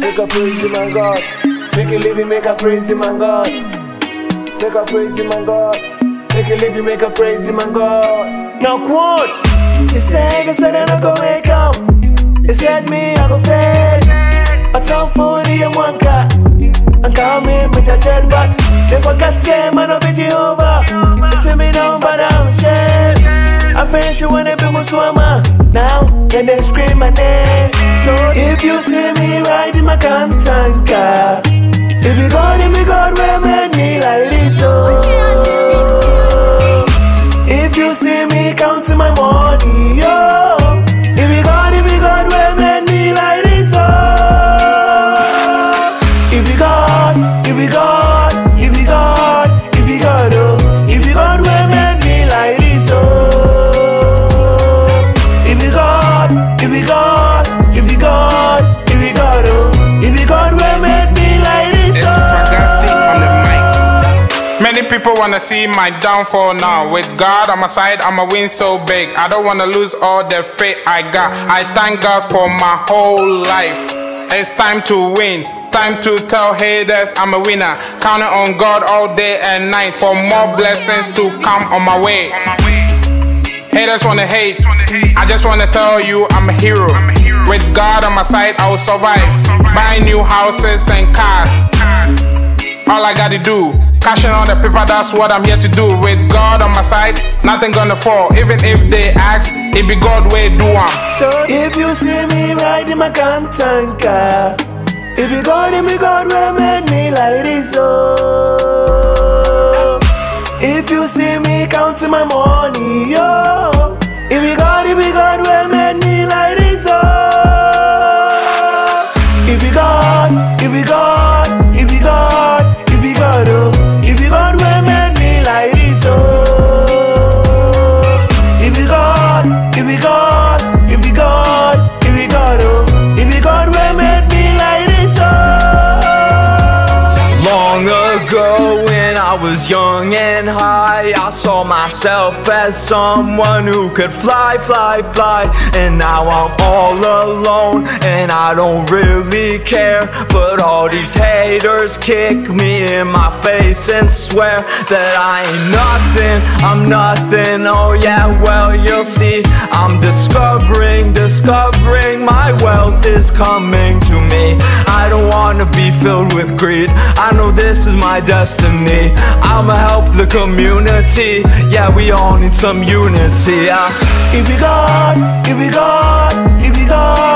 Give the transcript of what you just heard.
Make a praise him, my God. Make a living, make a praise him, my God. Make a praise him, my God. Make a living, make a praise him, my God. Now quote. He said, they said I go wake up. They said me, I go fail. I talk for the one car. And come in with a jet box. They forgot say, man, I'll be Jehovah. They say me down, but I'm shame. I finish you when the people swimmer. Now, And then they scream my name. So if you see me riding people wanna see my downfall now. With God on my side, I'ma win so big. I don't wanna lose all the faith I got. I thank God for my whole life. It's time to win. Time to tell haters I'm a winner. Counting on God all day and night for more blessings to come on my way. Haters wanna hate. I just wanna tell you I'm a hero. With God on my side, I will survive. Buy new houses and cars. All I gotta do, cashing on the paper, that's what I'm here to do. With God on my side, nothing gonna fall. Even if they ask, it be God way do am. So if you see me riding my cantanker, it be God, it be God where made me like this. Oh. If you see me counting my money, yo, it be God, it be God where made me like this. Oh. It be God, it be God, it be God, I saw myself as someone who could fly, fly, fly. And now I'm all alone, and I don't really care. But all these haters kick me in my face and swear that I ain't nothing, I'm nothing. Oh, yeah, well, you'll see. I'm discovering, discovering my wealth is coming to me. I don't wanna be filled with greed. I know this is my destiny. I'ma help the community. Yeah, we all need some unity. Yeah. It be God, it be God, it be God,